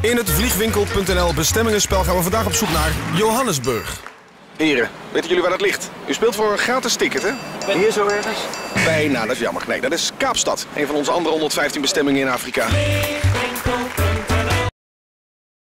In het vliegwinkel.nl bestemmingenspel gaan we vandaag op zoek naar Johannesburg. Heren, weten jullie waar dat ligt? U speelt voor een gratis ticket, hè? Hier zo ergens? Bijna, dat is jammer. Nee, dat is Kaapstad. Een van onze andere 115 bestemmingen in Afrika.